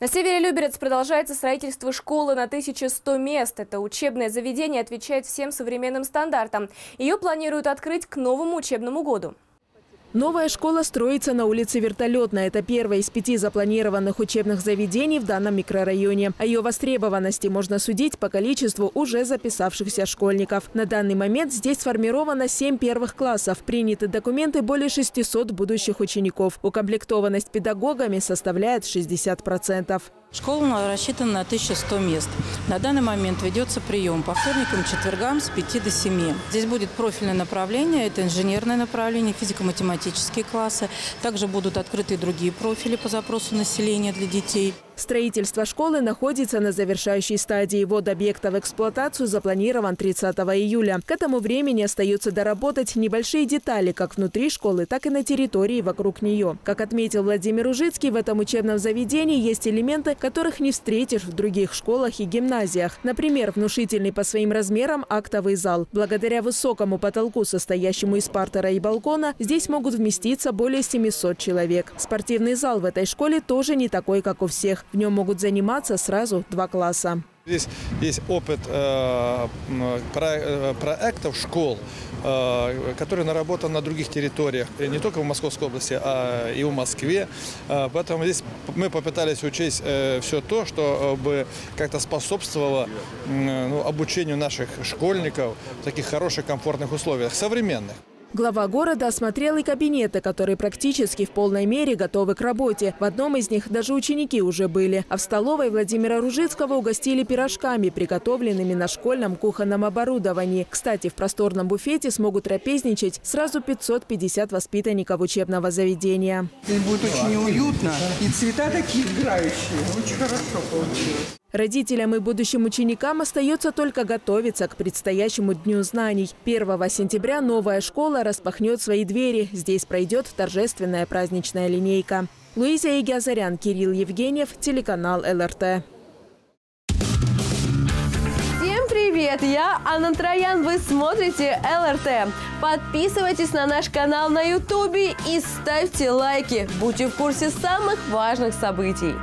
На севере Люберец продолжается строительство школы на 1100 мест. Это учебное заведение отвечает всем современным стандартам. Ее планируют открыть к новому учебному году. Новая школа строится на улице Вертолетная. Это первая из пяти запланированных учебных заведений в данном микрорайоне. О ее востребованности можно судить по количеству уже записавшихся школьников. На данный момент здесь сформировано 7 первых классов. Приняты документы более 600 будущих учеников. Укомплектованность педагогами составляет 60%. Школа рассчитана на 1100 мест. На данный момент ведется прием по вторникам, четвергам с 5 до 7. Здесь будет профильное направление, это инженерное направление, физико-математические классы. Также будут открыты другие профили по запросу населения для детей. Строительство школы находится на завершающей стадии. Ввод объекта в эксплуатацию запланирован 30 июля. К этому времени остается доработать небольшие детали как внутри школы, так и на территории вокруг нее. Как отметил Владимир Ужицкий, в этом учебном заведении есть элементы, которых не встретишь в других школах и гимназиях. Например, внушительный по своим размерам актовый зал. Благодаря высокому потолку, состоящему из партера и балкона, здесь могут вместиться более 700 человек. Спортивный зал в этой школе тоже не такой, как у всех. В нем могут заниматься сразу два класса. Здесь есть опыт э, э, проектов школ, э, который наработан на других территориях, не только в Московской области, а и в Москве. Поэтому здесь мы попытались учесть все то, чтобы как-то способствовало ну, обучению наших школьников в таких хороших, комфортных условиях, современных. Глава города осмотрел и кабинеты, которые практически в полной мере готовы к работе. В одном из них даже ученики уже были. А в столовой Владимира Ружицкого угостили пирожками, приготовленными на школьном кухонном оборудовании. Кстати, в просторном буфете смогут трапезничать сразу 550 воспитанников учебного заведения. Здесь будет очень уютно и цвета такие играющие. Очень хорошо получилось. Родителям и будущим ученикам остается только готовиться к предстоящему Дню знаний. 1 сентября новая школа распахнет свои двери. Здесь пройдет торжественная праздничная линейка. Луиза Игиазарян, Кирилл Евгеньев, телеканал ЛРТ. Всем привет! Я Анна Троян. Вы смотрите ЛРТ. Подписывайтесь на наш канал на Ютубе и ставьте лайки. Будьте в курсе самых важных событий.